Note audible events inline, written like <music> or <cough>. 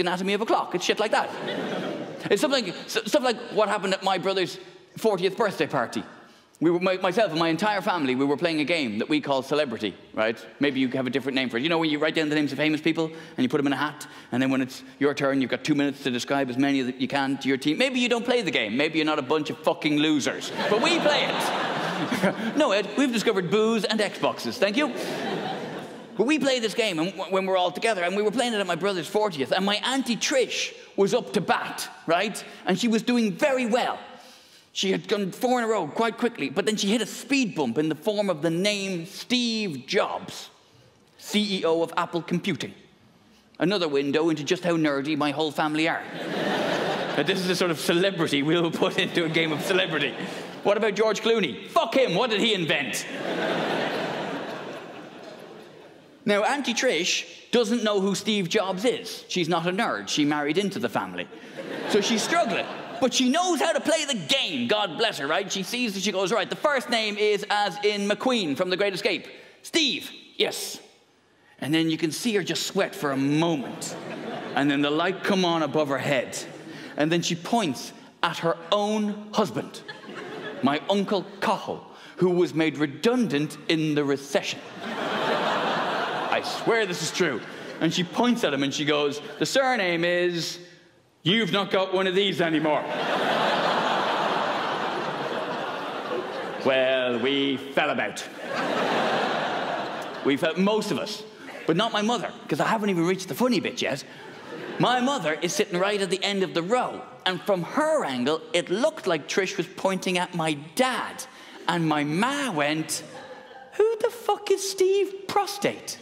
basic anatomy of a clock. It's shit like that. it's something, stuff like what happened at my brother's 40th birthday party. We were, my, myself and my entire family, we were playing a game that we call Celebrity, right? Maybe you have a different name for it. You know when you write down the names of famous people and you put them in a hat, and then when it's your turn, you've got two minutes to describe as many as you can to your team. Maybe you don't play the game. Maybe you're not a bunch of fucking losers. But we play it. <laughs> no, Ed, we've discovered booze and Xboxes. Thank you. But we play this game when we're all together, and we were playing it at my brother's 40th, and my Auntie Trish was up to bat, right? And she was doing very well. She had gone four in a row quite quickly, but then she hit a speed bump in the form of the name Steve Jobs, CEO of Apple Computing. Another window into just how nerdy my whole family are. <laughs> but this is the sort of celebrity we'll put into a game of celebrity. What about George Clooney? Fuck him, what did he invent? Now, Auntie Trish doesn't know who Steve Jobs is. She's not a nerd, she married into the family. So she's struggling but she knows how to play the game. God bless her, right? She sees that she goes, right, the first name is as in McQueen from The Great Escape. Steve, yes. And then you can see her just sweat for a moment. And then the light come on above her head. And then she points at her own husband, my Uncle Cahill, who was made redundant in the recession. I swear this is true. And she points at him and she goes, the surname is You've not got one of these anymore. <laughs> well, we fell about. We fell, most of us, but not my mother, because I haven't even reached the funny bit yet. My mother is sitting right at the end of the row, and from her angle, it looked like Trish was pointing at my dad. And my ma went, Who the fuck is Steve Prostate?